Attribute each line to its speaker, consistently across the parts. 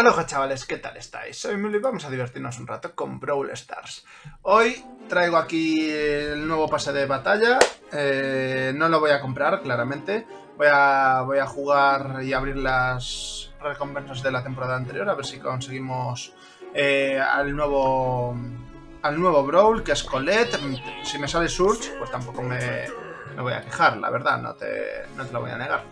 Speaker 1: Aloha chavales, ¿qué tal estáis? Soy Mili y vamos a divertirnos un rato con Brawl Stars. Hoy traigo aquí el nuevo pase de batalla, eh, no lo voy a comprar claramente, voy a, voy a jugar y abrir las recompensas de la temporada anterior, a ver si conseguimos eh, al nuevo al nuevo Brawl, que es Colette. Si me sale Surge, pues tampoco me, me voy a quejar, la verdad, no te, no te lo voy a negar.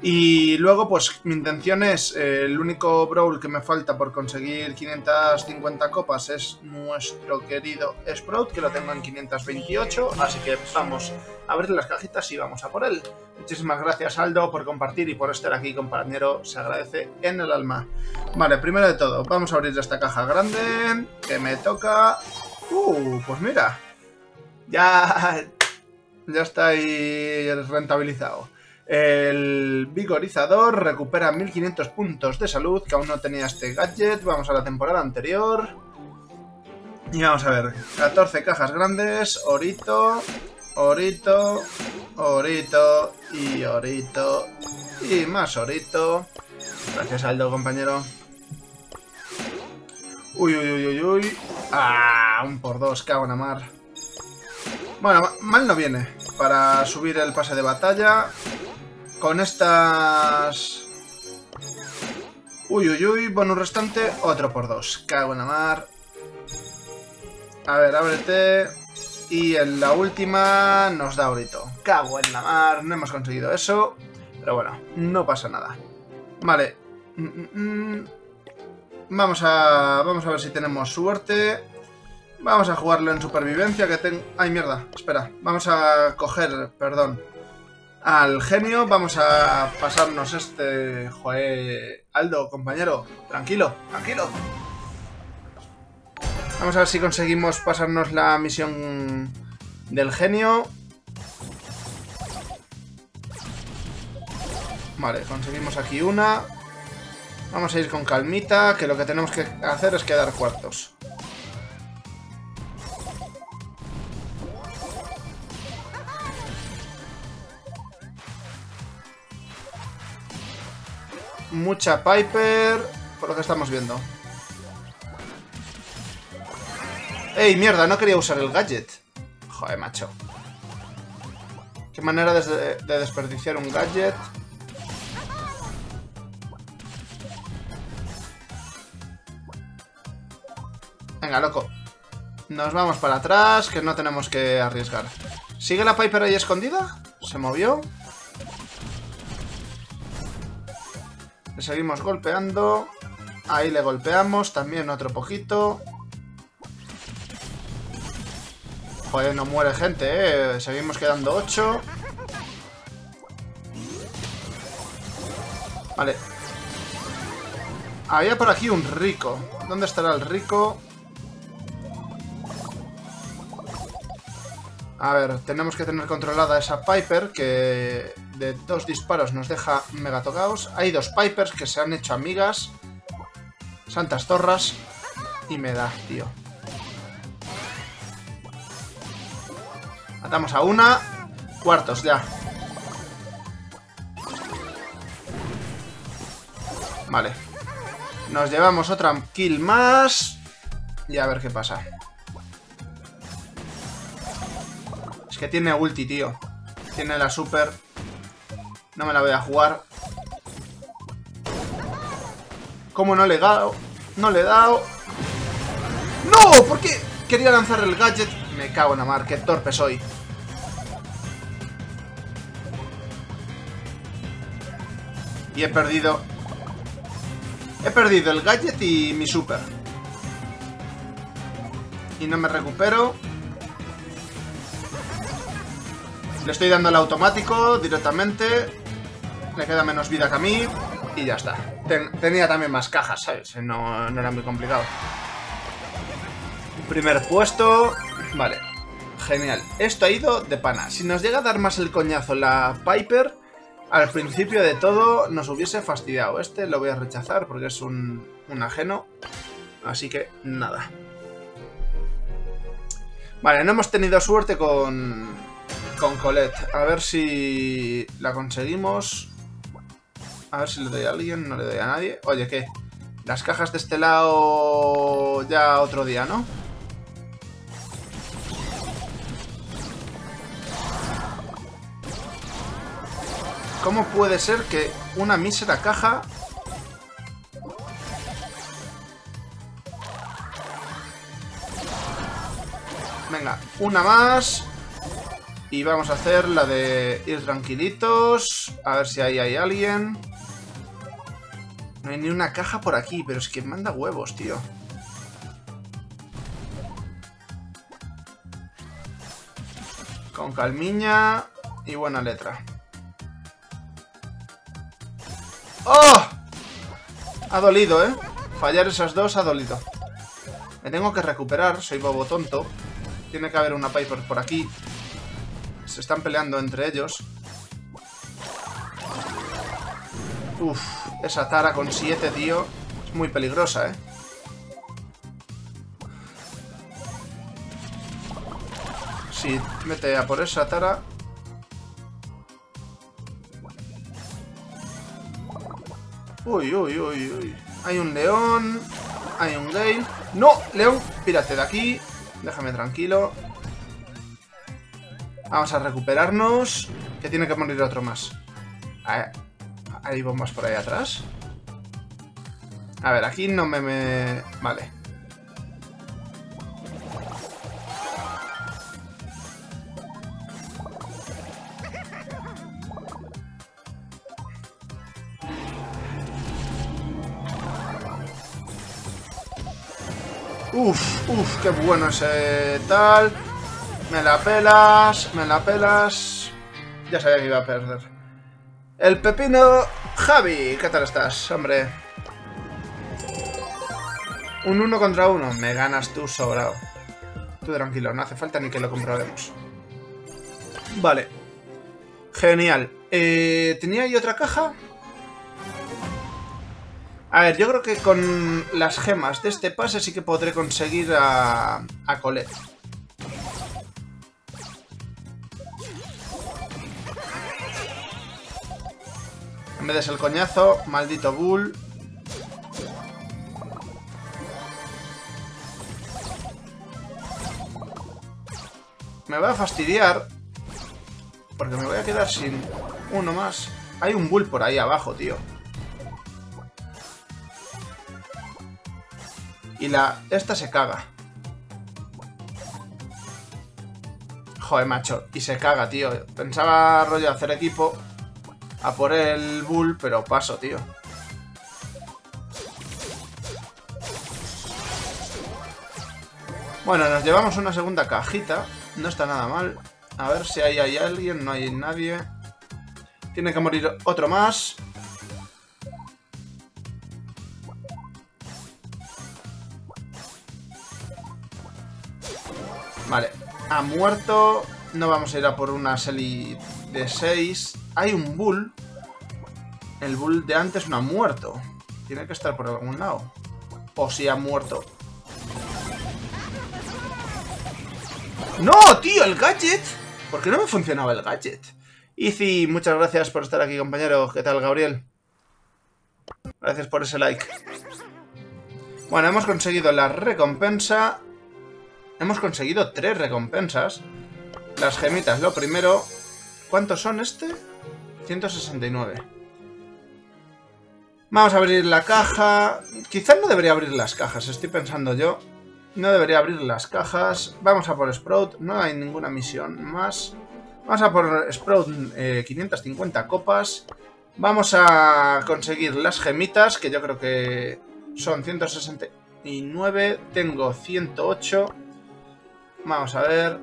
Speaker 1: Y luego, pues mi intención es, eh, el único Brawl que me falta por conseguir 550 copas es nuestro querido Sprout, que lo tengo en 528, así que vamos a abrir las cajitas y vamos a por él. Muchísimas gracias Aldo por compartir y por estar aquí compañero, se agradece en el alma. Vale, primero de todo, vamos a abrir esta caja grande, que me toca... Uh, pues mira, ya, ya está ahí rentabilizado. El vigorizador recupera 1500 puntos de salud, que aún no tenía este gadget. Vamos a la temporada anterior. Y vamos a ver, 14 cajas grandes, orito, orito, orito y orito y más orito. Gracias Aldo, compañero. Uy, uy, uy, uy, uy. Ah, un por dos, cago en la mar. Bueno, mal no viene. Para subir el pase de batalla con estas... Uy, uy, uy, bonus restante, otro por dos. Cago en la mar. A ver, ábrete. Y en la última nos da ahorita. Cago en la mar, no hemos conseguido eso. Pero bueno, no pasa nada. Vale. Vamos a, vamos a ver si tenemos suerte. Vamos a jugarlo en supervivencia, que tengo... ¡Ay, mierda! Espera, vamos a coger, perdón, al genio. Vamos a pasarnos este... Joder, Aldo, compañero, tranquilo, tranquilo. Vamos a ver si conseguimos pasarnos la misión del genio. Vale, conseguimos aquí una. Vamos a ir con calmita, que lo que tenemos que hacer es quedar cuartos. Mucha Piper, por lo que estamos viendo. ¡Ey, mierda! No quería usar el gadget. Joder, macho. Qué manera de, de desperdiciar un gadget. Venga, loco. Nos vamos para atrás, que no tenemos que arriesgar. ¿Sigue la Piper ahí escondida? ¿Se movió? Seguimos golpeando. Ahí le golpeamos, también otro poquito. Joder, no muere gente, ¿eh? Seguimos quedando 8. Vale. Había por aquí un rico. ¿Dónde estará el rico? A ver, tenemos que tener controlada esa Piper que de dos disparos nos deja mega tocaos. Hay dos Pipers que se han hecho amigas. Santas zorras. Y me da, tío. Matamos a una. Cuartos ya. Vale. Nos llevamos otra kill más. Y a ver qué pasa. Es que tiene ulti, tío. Tiene la super. No me la voy a jugar. ¿Cómo no le he dado? No le he dado. ¡No! ¿Por qué quería lanzar el gadget? Me cago en la mar, qué torpe soy. Y he perdido... He perdido el gadget y mi super. Y no me recupero. Le estoy dando el automático directamente. Le queda menos vida que a mí. Y ya está. tenía también más cajas, ¿sabes? No, no era muy complicado. Primer puesto. Vale. Genial. Esto ha ido de pana. Si nos llega a dar más el coñazo la Piper, al principio de todo nos hubiese fastidiado. Este lo voy a rechazar porque es un, un ajeno. Así que nada. Vale, no hemos tenido suerte con, con Colette. A ver si la conseguimos. A ver si le doy a alguien, no le doy a nadie. Oye, ¿qué? Las cajas de este lado ya otro día, ¿no? ¿Cómo puede ser que una mísera caja... Venga, una más. Y vamos a hacer la de ir tranquilitos. A ver si ahí hay alguien. No hay ni una caja por aquí, pero es que manda huevos, tío. Con calmiña y buena letra. ¡Oh! Ha dolido, ¿eh? Fallar esas dos ha dolido. Me tengo que recuperar, soy bobo tonto. Tiene que haber una Piper por aquí. Se están peleando entre ellos. Uf, esa Tara con 7, tío. Es muy peligrosa, ¿eh? Sí, mete a por esa Tara. Uy, uy, uy, uy. Hay un león. Hay un Gale. ¡No! León, pírate de aquí. Déjame tranquilo. Vamos a recuperarnos. Que tiene que morir otro más. Hay bombas por ahí atrás. A ver, aquí no me... me... Vale. Uf, uf, qué bueno ese tal. Me la pelas, me la pelas. Ya sabía que iba a perder. El pepino Javi, ¿qué tal estás, hombre? Un uno contra uno. Me ganas tú sobrado. Tú tranquilo, no hace falta ni que lo comprobemos. Vale. Genial. Eh, ¿Tenía ahí otra caja? A ver, yo creo que con las gemas de este pase sí que podré conseguir a, a Colette. En vez de ser el coñazo, maldito bull. Me va a fastidiar. Porque me voy a quedar sin uno más. Hay un bull por ahí abajo, tío. Y la... Esta se caga. Joder, macho. Y se caga, tío. Pensaba rollo hacer equipo a por el bull, pero paso, tío. Bueno, nos llevamos una segunda cajita. No está nada mal. A ver si ahí hay alguien. No hay nadie. Tiene que morir otro más. Vale, ha muerto. No vamos a ir a por una Selly de 6. Hay un Bull. El Bull de antes no ha muerto. Tiene que estar por algún lado. O si ha muerto. ¡No, tío! ¡El gadget! ¿Por qué no me funcionaba el gadget? Easy, muchas gracias por estar aquí, compañero. ¿Qué tal, Gabriel? Gracias por ese like. Bueno, hemos conseguido la recompensa Hemos conseguido tres recompensas. Las gemitas, lo primero. ¿Cuántos son este? 169. Vamos a abrir la caja. Quizás no debería abrir las cajas, estoy pensando yo. No debería abrir las cajas. Vamos a por Sprout. No hay ninguna misión más. Vamos a por Sprout 550 eh, copas. Vamos a conseguir las gemitas, que yo creo que son 169. Tengo 108. Vamos a ver.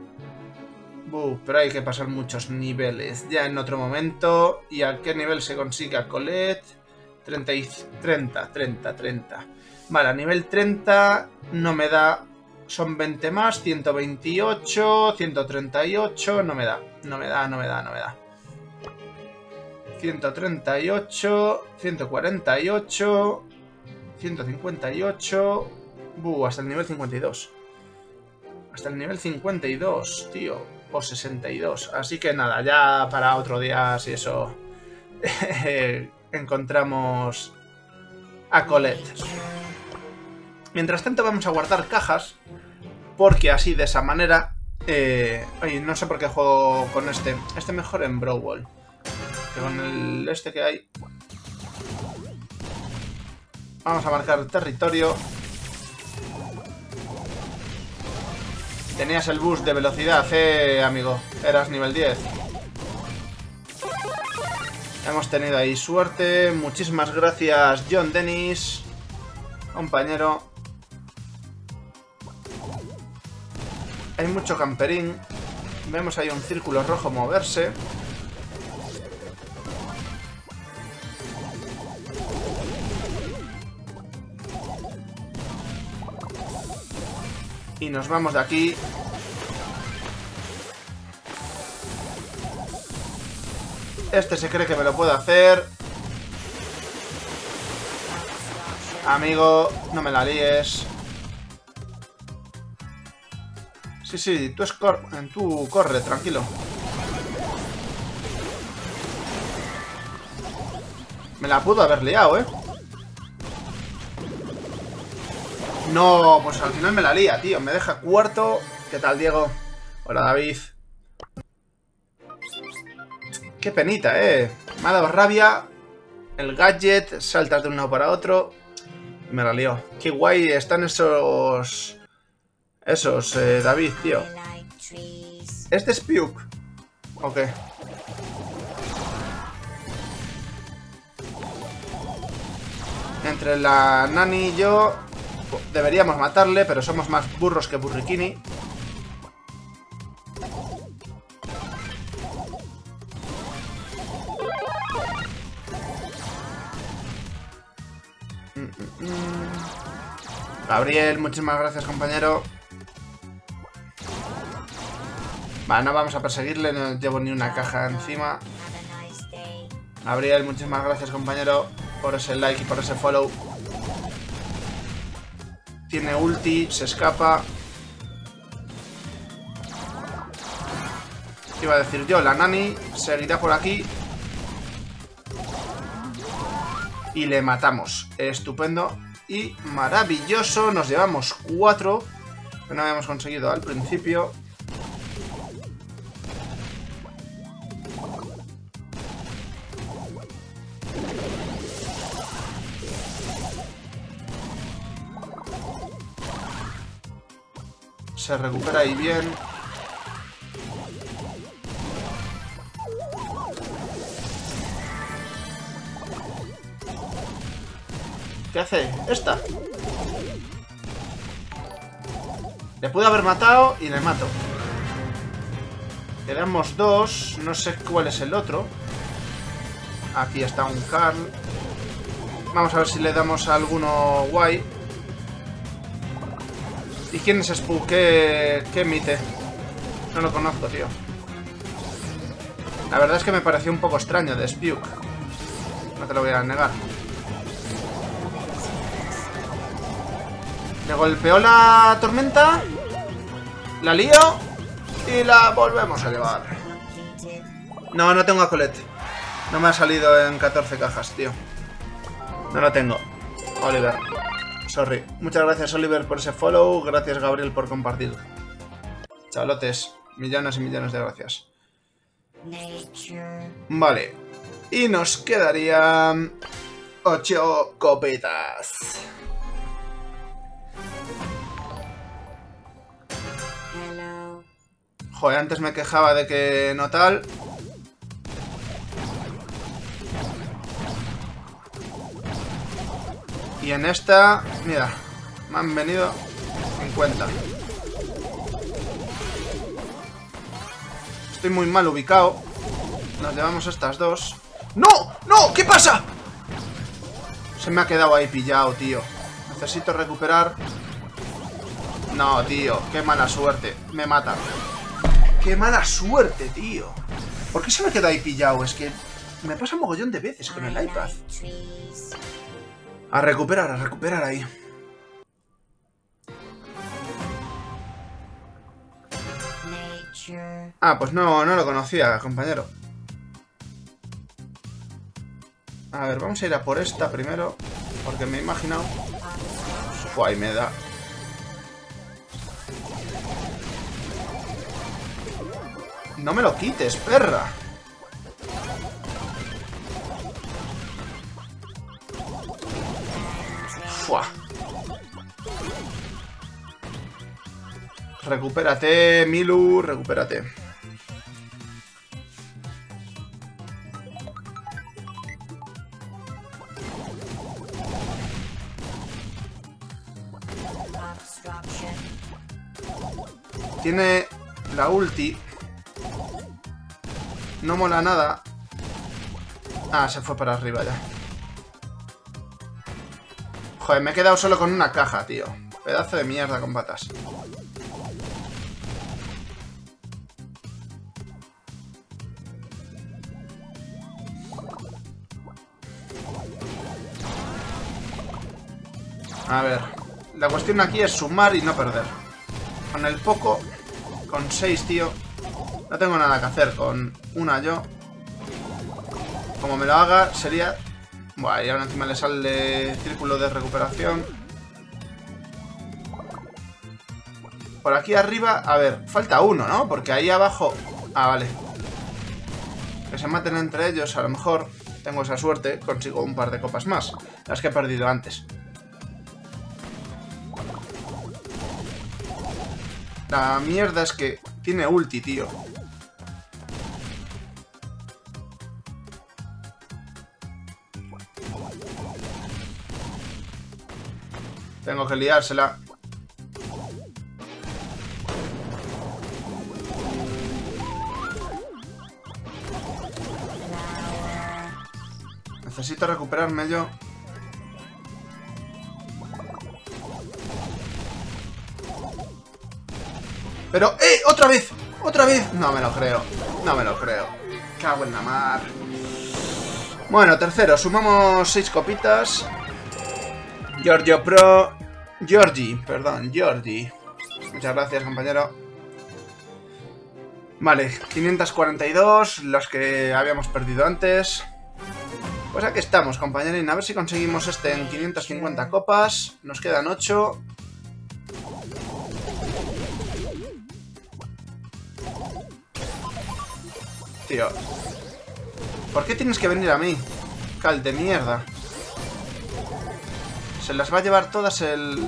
Speaker 1: Pero hay que pasar muchos niveles. Ya en otro momento. ¿Y a qué nivel se consigue a Colette? 30, 30, 30, 30. Vale, a nivel 30 no me da... Son 20 más, 128, 138, no me da. No me da, no me da, no me da. 138, 148, 158... Buh, hasta el nivel 52. Hasta el nivel 52, tío. O 62. Así que nada, ya para otro día, si eso... encontramos a Colette. Mientras tanto vamos a guardar cajas, porque así de esa manera... Eh, no sé por qué juego con este. Este mejor en Brawl. Que con el este que hay... Vamos a marcar territorio. Tenías el boost de velocidad, eh, amigo. Eras nivel 10. Hemos tenido ahí suerte. Muchísimas gracias, John Dennis. Compañero. Hay mucho camperín. Vemos ahí un círculo rojo moverse. Y nos vamos de aquí. Este se cree que me lo puede hacer. Amigo, no me la líes. Sí, sí, tú, tú corre, tranquilo. Me la pudo haber liado, ¿eh? No, pues al final me la lía, tío. Me deja cuarto. ¿Qué tal, Diego? Hola, David. Qué penita, eh. Me ha dado rabia. El gadget, saltas de un lado para otro. Me la lío. Qué guay están esos... Esos, eh, David, tío. ¿Este es Puke? Ok. Entre la Nani y yo Deberíamos matarle, pero somos más burros que burriquini. Gabriel, muchísimas gracias, compañero. Vale, no vamos a perseguirle, no llevo ni una caja encima. Gabriel, muchísimas gracias, compañero, por ese like y por ese follow. Tiene ulti, se escapa. ¿Qué iba a decir yo? La Nani seguirá por aquí. Y le matamos. Estupendo y maravilloso. Nos llevamos cuatro. Que no habíamos conseguido al principio. Se recupera ahí bien. ¿Qué hace? Esta. Le pude haber matado y le mato. Quedamos dos. No sé cuál es el otro. Aquí está un Carl. Vamos a ver si le damos a alguno guay. ¿Y quién es Spook? ¿Qué, ¿Qué emite? No lo conozco, tío. La verdad es que me pareció un poco extraño de Spook. No te lo voy a negar. Le golpeó la tormenta. La lío. Y la volvemos a llevar. No, no tengo a Colette. No me ha salido en 14 cajas, tío. No lo tengo. Oliver. Sorry. Muchas gracias, Oliver, por ese follow. Gracias, Gabriel, por compartir. Chalotes, millones y millones de gracias. Vale. Y nos quedarían... Ocho copitas. Joder, antes me quejaba de que no tal. Y en esta, mira, me han venido 50. Estoy muy mal ubicado. Nos llevamos estas dos. ¡No! ¡No! ¿Qué pasa? Se me ha quedado ahí pillado, tío. Necesito recuperar. No, tío. Qué mala suerte. Me mata. Qué mala suerte, tío. ¿Por qué se me queda ahí pillado? Es que me pasa un mogollón de veces con el iPad. A recuperar, a recuperar ahí. Ah, pues no, no lo conocía, compañero. A ver, vamos a ir a por esta primero. Porque me he imaginado... Ahí me da. No me lo quites, perra. Fua. Recupérate, Milu, recupérate. Tiene la ulti. No mola nada. Ah, se fue para arriba ya. Joder, me he quedado solo con una caja, tío. Pedazo de mierda con patas. A ver. La cuestión aquí es sumar y no perder. Con el poco... Con 6, tío. No tengo nada que hacer. Con una yo. Como me lo haga, sería... Buah, y ahora encima le sale círculo de recuperación. Por aquí arriba... A ver, falta uno, ¿no? Porque ahí abajo... Ah, vale. Que se maten entre ellos, a lo mejor tengo esa suerte, consigo un par de copas más. Las que he perdido antes. La mierda es que tiene ulti, tío. Que liársela. Necesito recuperarme yo. Pero, ¡eh! ¡Otra vez! ¡Otra vez! No me lo creo. No me lo creo. Cago en la mar. Bueno, tercero. Sumamos seis copitas. Giorgio Pro... Giorgi, perdón, Giorgi. Muchas gracias, compañero. Vale, 542, los que habíamos perdido antes. Pues aquí estamos, compañerín. A ver si conseguimos este en 550 copas. Nos quedan 8. Tío. ¿Por qué tienes que venir a mí? Cal de mierda. Se las va a llevar todas el...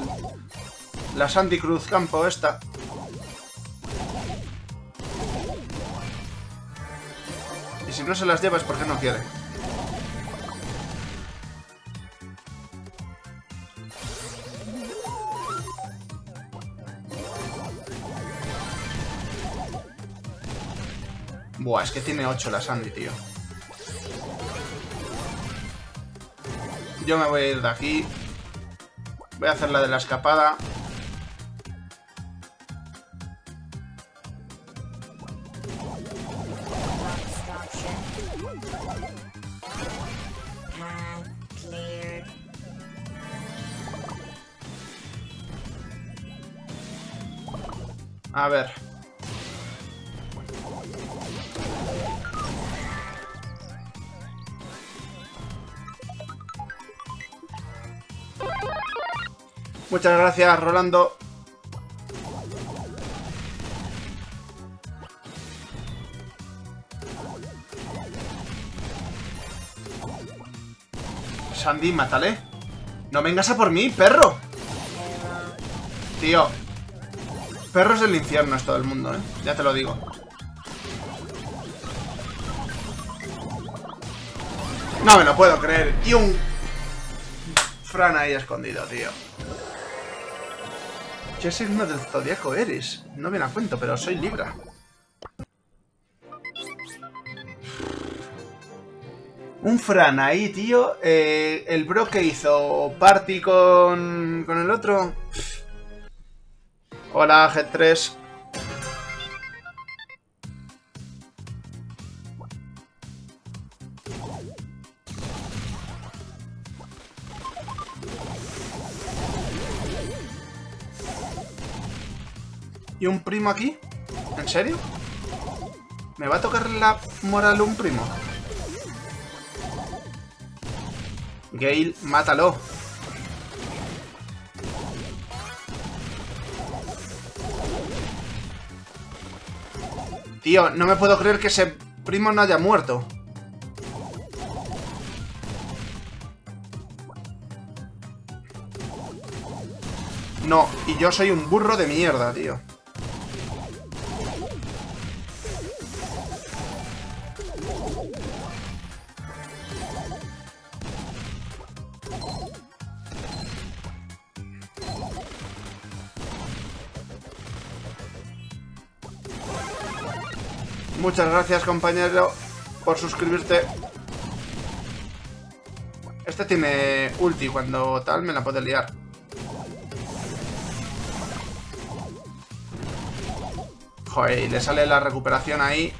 Speaker 1: La Sandy Cruz Campo esta. Y si no se las lleva es porque no quiere. Buah, es que tiene 8 la Sandy, tío. Yo me voy a ir de aquí. Voy a hacer la de la escapada. A ver. Muchas gracias, Rolando. Sandy, mátale. No vengas a por mí, perro. Tío. Perros del infierno es todo el mundo, ¿eh? Ya te lo digo. No me lo puedo creer. Y un... Fran ahí escondido, tío. ¿Qué signo del zodiaco eres? No me la cuento, pero soy Libra. Un Fran ahí, tío. Eh, el bro que hizo party con, con el otro. Hola, G3. Un primo aquí? ¿En serio? ¿Me va a tocar la moral un primo? Gale, mátalo. Tío, no me puedo creer que ese primo no haya muerto. No, y yo soy un burro de mierda, tío. Muchas gracias, compañero, por suscribirte. Este tiene ulti, cuando tal me la puede liar. Joder, y le sale la recuperación ahí.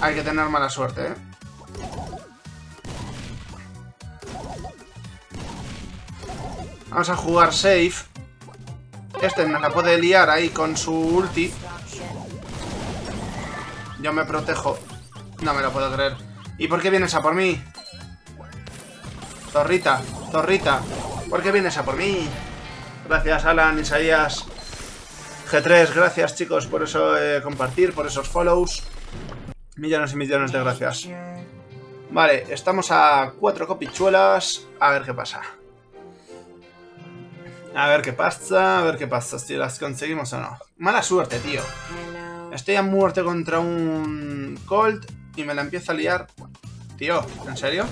Speaker 1: Hay que tener mala suerte, ¿eh? Vamos a jugar safe. Este me la puede liar ahí con su ulti. Yo me protejo. No me lo puedo creer. ¿Y por qué vienes a por mí? Zorrita, zorrita. ¿Por qué vienes a por mí? Gracias, Alan, Isaías. G3, gracias chicos por eso eh, compartir, por esos follows. Millones y millones de gracias. Vale, estamos a cuatro copichuelas. A ver qué pasa. A ver qué pasa, a ver qué pasa, si las conseguimos o no. Mala suerte, tío. Estoy a muerte contra un Colt y me la empiezo a liar. Tío, ¿en serio?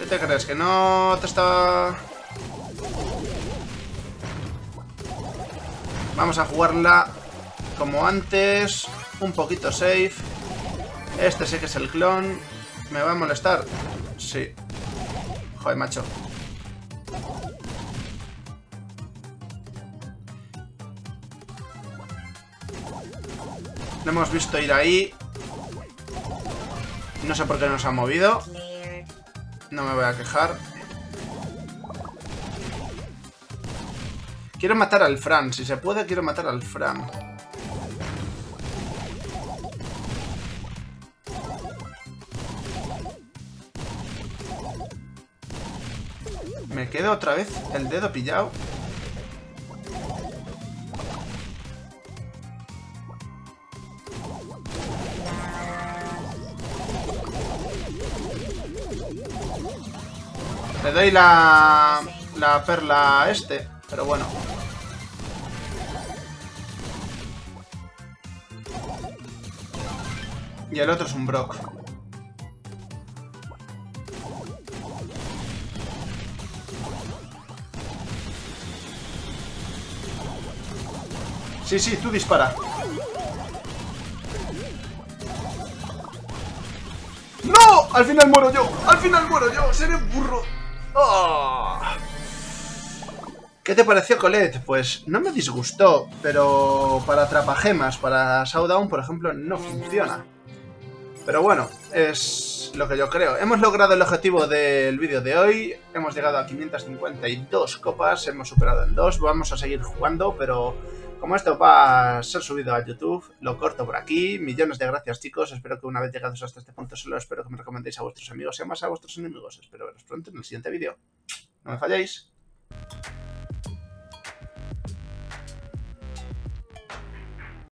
Speaker 1: ¿Qué te crees? ¿Que no te estaba...? Vamos a jugarla como antes. Un poquito safe. Este sí que es el clon. ¿Me va a molestar? Sí. Joder, macho. Lo hemos visto ir ahí. No sé por qué nos ha movido. No me voy a quejar. Quiero matar al Fran. Si se puede, quiero matar al Fran. Me quedo otra vez el dedo pillado. Le doy la, la perla a este, pero bueno. Y el otro es un Brock. Sí, sí, tú dispara. ¡No! Al final muero yo. Al final muero yo. Seré burro. Oh. ¿Qué te pareció Colette? Pues no me disgustó, pero para atrapagemas, para Showdown, por ejemplo, no funciona. Pero bueno, es lo que yo creo. Hemos logrado el objetivo del vídeo de hoy. Hemos llegado a 552 copas, hemos superado en dos. Vamos a seguir jugando, pero como esto va a ser subido a YouTube, lo corto por aquí. Millones de gracias, chicos. Espero que una vez llegados hasta este punto, solo espero que me recomendéis a vuestros amigos y más a vuestros enemigos. Espero veros pronto en el siguiente vídeo. No me falléis.